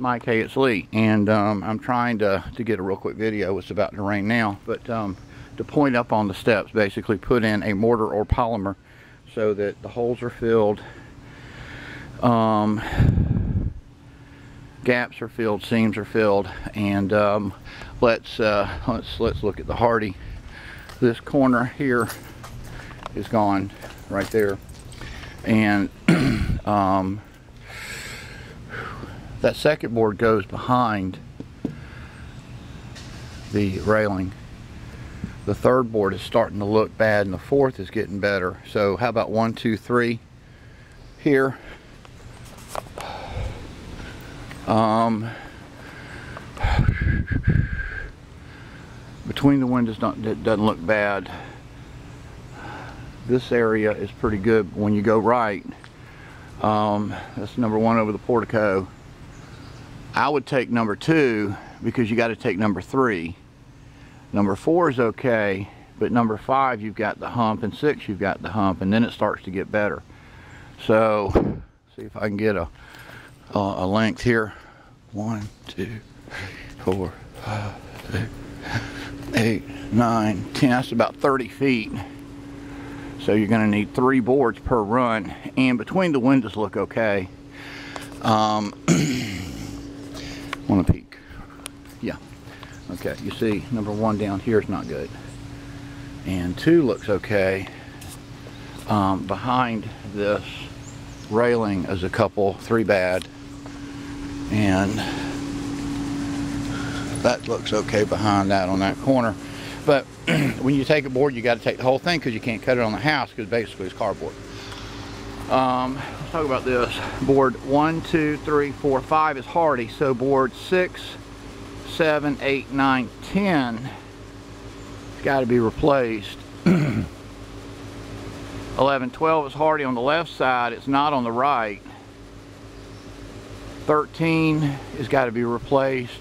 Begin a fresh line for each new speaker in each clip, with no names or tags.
Mike, hey, it's Lee, and um, I'm trying to, to get a real quick video. It's about to rain now, but um, to point up on the steps, basically put in a mortar or polymer so that the holes are filled, um, gaps are filled, seams are filled, and um, let's uh, let's let's look at the Hardie. This corner here is gone right there, and um, that second board goes behind the railing. The third board is starting to look bad and the fourth is getting better. So how about one, two, three here. Um, between the windows it doesn't look bad. This area is pretty good when you go right. Um, that's number one over the portico. I would take number two because you got to take number three. Number four is okay, but number five you've got the hump, and six you've got the hump, and then it starts to get better. So, see if I can get a, a, a length here. One, two, three, four, five, six, eight, nine, ten. That's about 30 feet. So you're going to need three boards per run, and between the windows look okay. Um, want to peek. Yeah. Okay, you see number one down here is not good. And two looks okay. Um, behind this railing is a couple, three bad. And that looks okay behind that on that corner. But when you take a board, you got to take the whole thing because you can't cut it on the house because basically it's cardboard. Um, let's talk about this. Board one, two, three, four, five is Hardie. So board six, seven, eight, nine, ten, it's got to be replaced. 11, 12 is Hardie on the left side. It's not on the right. 13 has got to be replaced.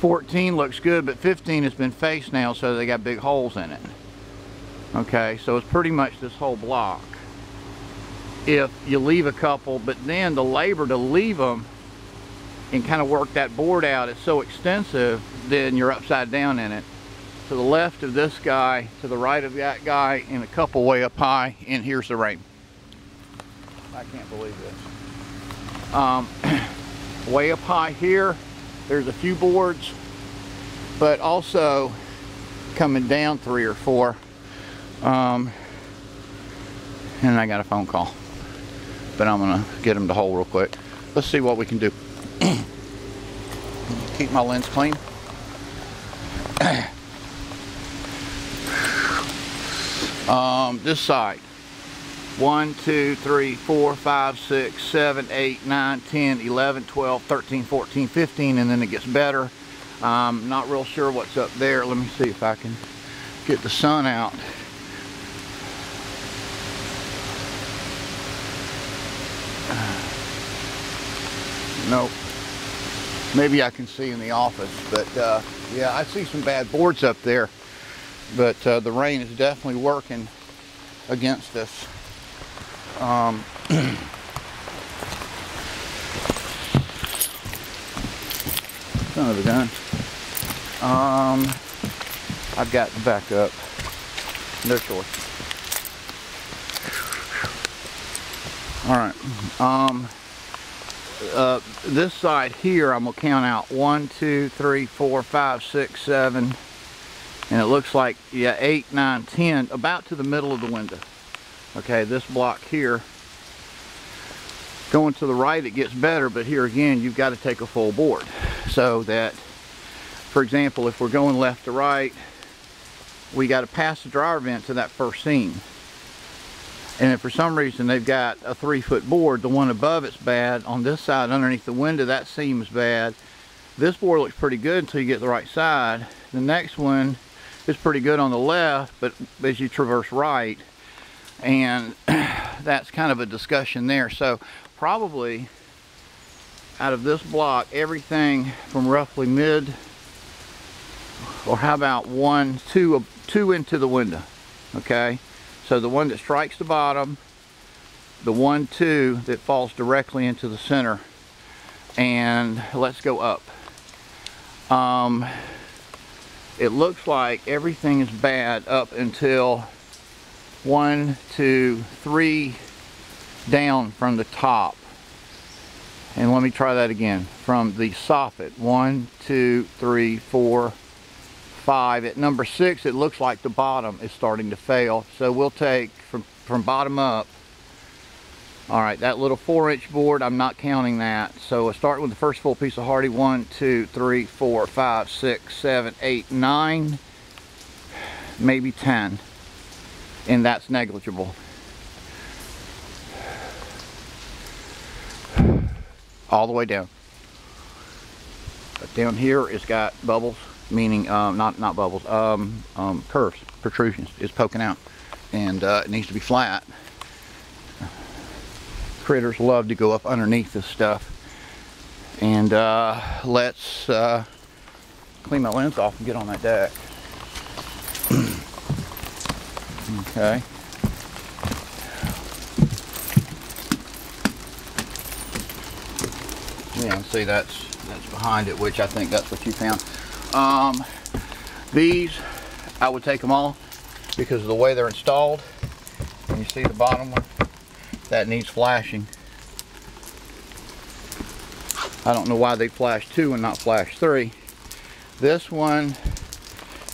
14 looks good, but 15 has been faced now, so they got big holes in it. Okay, so it's pretty much this whole block if you leave a couple, but then the labor to leave them and kind of work that board out is so extensive, then you're upside down in it. To the left of this guy, to the right of that guy, and a couple way up high, and here's the rain. I can't believe this. Um, way up high here, there's a few boards, but also coming down three or four. Um, and I got a phone call but I'm gonna get them to hold real quick. Let's see what we can do. Keep my lens clean. um, this side. 1, 2, 3, 4, 5, 6, 7, 8, 9, 10, 11, 12, 13, 14, 15, and then it gets better. I'm not real sure what's up there. Let me see if I can get the sun out. Nope. Maybe I can see in the office, but uh, yeah, I see some bad boards up there. But uh, the rain is definitely working against us. Um, son of a gun. Um, I've got to back up. No choice. All right. Um, uh, this side here, I'm gonna count out one, two, three, four, five, six, seven, and it looks like yeah, eight, nine, ten, about to the middle of the window. Okay, this block here. Going to the right, it gets better, but here again, you've got to take a full board. So that, for example, if we're going left to right, we got to pass the dryer vent to that first seam. And if for some reason they've got a three foot board, the one above it's bad. On this side, underneath the window, that seam is bad. This board looks pretty good until you get the right side. The next one is pretty good on the left, but as you traverse right, and that's kind of a discussion there. So probably out of this block, everything from roughly mid, or how about one, two, two into the window, okay? So the one that strikes the bottom, the one, two that falls directly into the center and let's go up. Um, it looks like everything is bad up until one, two, three down from the top. And let me try that again. From the soffit, one, two, three, four, five. At number six, it looks like the bottom is starting to fail. So we'll take from, from bottom up. All right, that little four inch board, I'm not counting that. So we'll start with the first full piece of Hardie. One, two, three, four, five, six, seven, eight, nine, maybe 10. And that's negligible. all the way down. But down here it's got bubbles, meaning um, not not bubbles, um, um, curves, protrusions. It's poking out, and uh, it needs to be flat. Critters love to go up underneath this stuff. And uh, let's uh, clean my lens off and get on that deck. okay. Yeah, see that's that's behind it, which I think that's what you found. Um, these, I would take them all because of the way they're installed. And you see the bottom one, that needs flashing. I don't know why they flash two and not flash three. This one,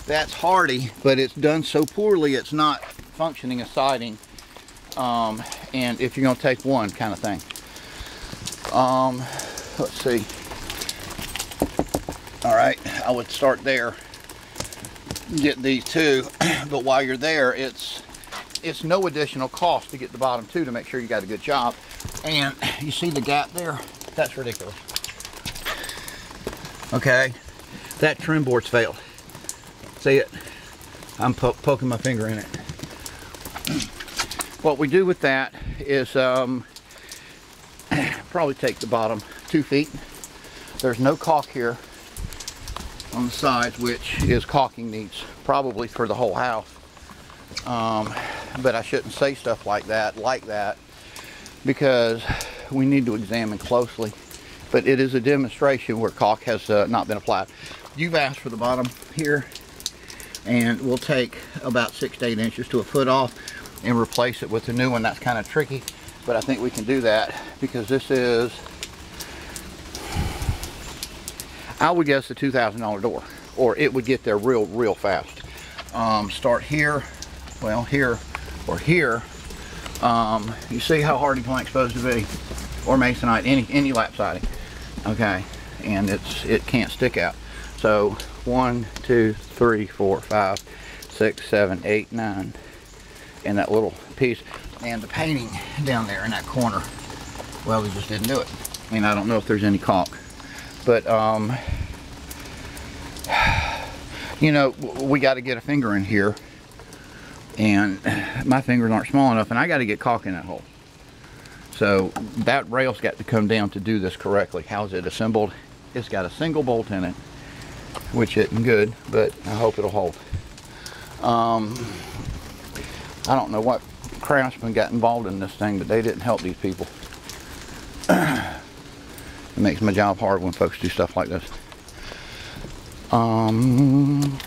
that's Hardie, but it's done so poorly it's not functioning as siding. Um, and if you're gonna take one kind of thing. Um, let's see. I would start there, get these two, but while you're there, it's it's no additional cost to get the bottom two to make sure you got a good job. And you see the gap there? That's ridiculous. Okay, that trim board's failed. See it? I'm po poking my finger in it. What we do with that is um, probably take the bottom two feet. There's no caulk here on the sides, which is caulking needs probably for the whole house. Um, but I shouldn't say stuff like that, like that, because we need to examine closely. But it is a demonstration where caulk has uh, not been applied. You've asked for the bottom here, and we'll take about six to eight inches to a foot off and replace it with a new one. That's kind of tricky, but I think we can do that because this is I would guess a $2,000 door or it would get there real, real fast. Um, start here, well here or here. Um, you see how Hardie plank's supposed to be or masonite, any, any lap siding. Okay, and it's it can't stick out. So one, two, three, four, five, six, seven, eight, nine, and that little piece. And the painting down there in that corner, well, we just didn't do it. I mean, I don't know if there's any caulk but um, you know we got to get a finger in here. And my fingers aren't small enough and I got to get caulk in that hole. So that rail's got to come down to do this correctly. How's it assembled? It's got a single bolt in it which isn't good but I hope it'll hold. Um, I don't know what craftsman got involved in this thing but they didn't help these people It makes my job hard when folks do stuff like this. Um,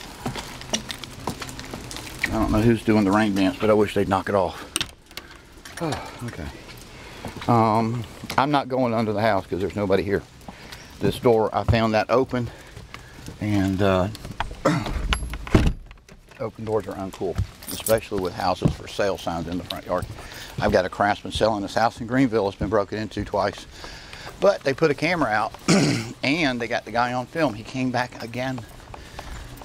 I don't know who's doing the rain dance, but I wish they'd knock it off. Oh, okay. Um, I'm not going under the house because there's nobody here. This door, I found that open, and uh, open doors are uncool, especially with houses for sale signs in the front yard. I've got a craftsman selling this house in Greenville. It's been broken into twice. But they put a camera out and they got the guy on film. He came back again.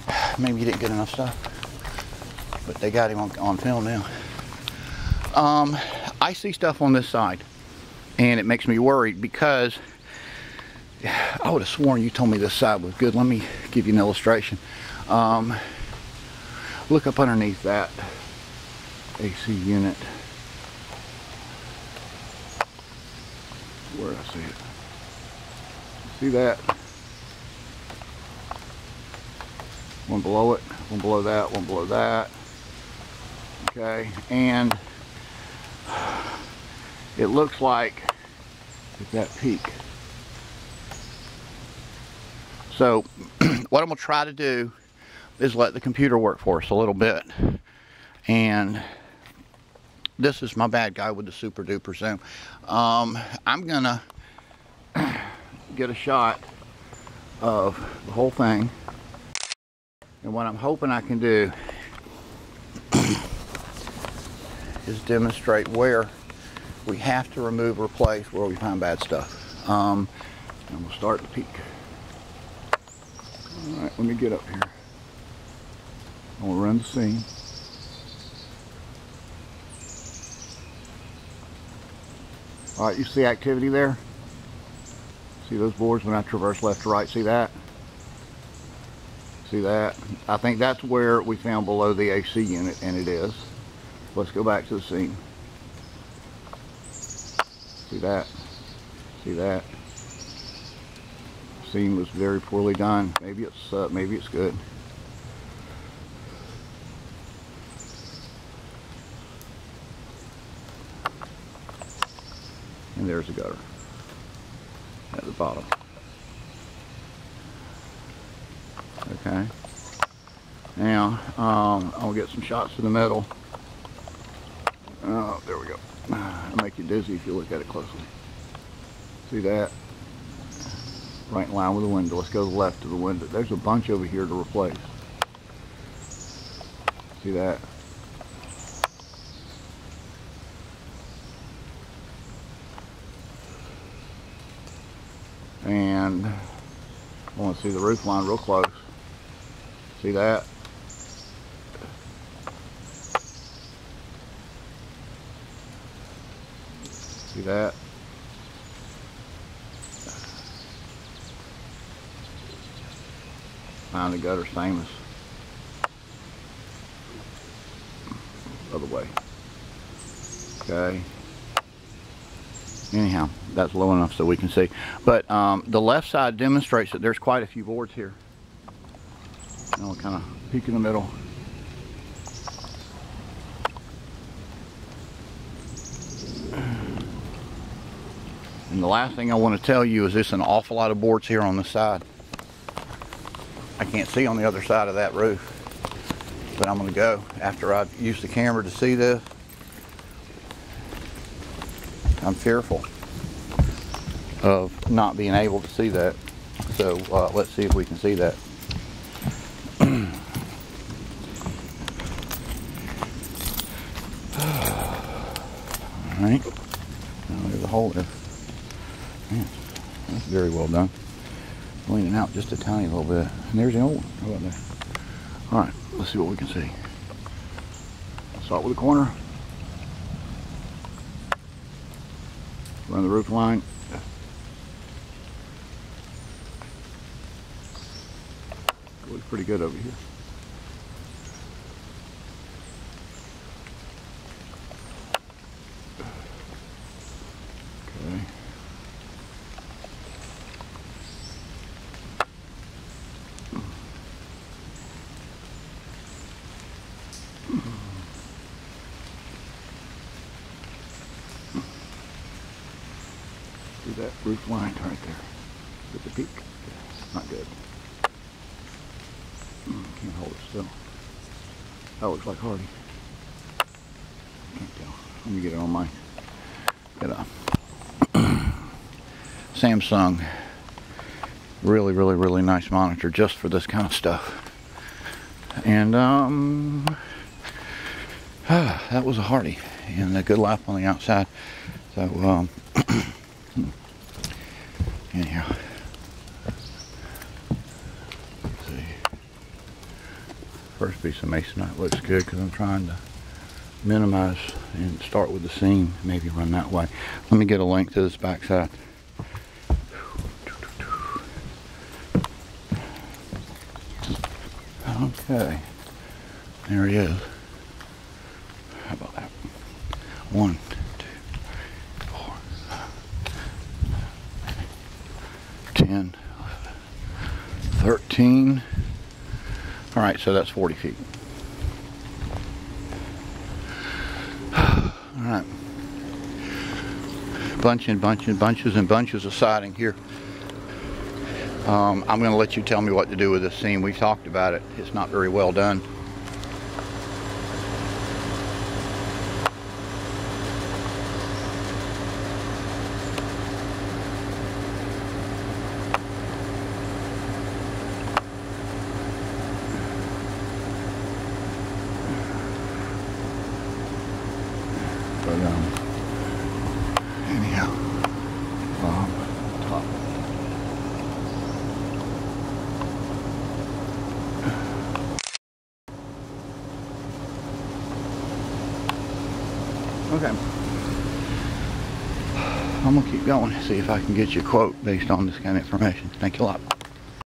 Maybe he didn't get enough stuff. But they got him on, on film now. Um, I see stuff on this side and it makes me worried because I would have sworn you told me this side was good. Let me give you an illustration. Um, look up underneath that AC unit. I see it. See that? One below it, one below that, one below that. Okay, and it looks like at that peak, So what I'm gonna try to do is let the computer work for us a little bit. And this is my bad guy with the super duper zoom. Um, I'm gonna get a shot of the whole thing. And what I'm hoping I can do is demonstrate where we have to remove or replace where we find bad stuff. Um, and we'll start the peak. All right, let me get up here. I'll run the seam. All right, you see activity there? See those boards when I traverse left to right, see that? See that? I think that's where we found below the AC unit, and it is. Let's go back to the seam. See that? See that? Seam was very poorly done. Maybe it's uh, maybe it's good. And there's a gutter at the bottom. Okay. Now, um, I'll get some shots to the metal. Oh, there we go. It'll make you dizzy if you look at it closely. See that? Right in line with the window. Let's go to the left of the window. There's a bunch over here to replace. See that? And I want to see the roof line real close. See that? See that? Find the gutter famous. Other way. Okay. Anyhow, that's low enough so we can see. But um, the left side demonstrates that there's quite a few boards here. I'll kind of peek in the middle. And the last thing I want to tell you is there's an awful lot of boards here on the side. I can't see on the other side of that roof. But I'm going to go after I've used the camera to see this. I'm fearful of not being able to see that. So uh, let's see if we can see that. All right. Now there's a hole there. Man, that's very well done. Leaning out just a tiny little bit. And there's the old one. How about that? All right, let's see what we can see. Start with the corner. Run the roof line. Looks pretty good over here. Okay. See that roof line right there with the peak? Not good. Mm, Can't hold it still. That looks like Hardie. Can't tell. Let me get it on my get a Samsung really really really nice monitor just for this kind of stuff and um that was a Hardie and a good lap on the outside so um anyhow let's see first piece of masonite looks good because I'm trying to minimize and start with the seam maybe run that way. Let me get a length to this back side okay there he is. How about that? One two four ten 13 all right so that's 40 feet all right bunch and bunch and bunches and bunches of siding here Um, I'm going to let you tell me what to do with this seam. We've talked about it. It's not very well done. But um, anyhow, um, top. Okay. I'm gonna keep going, see if I can get you a quote based on this kind of information. Thank you a lot.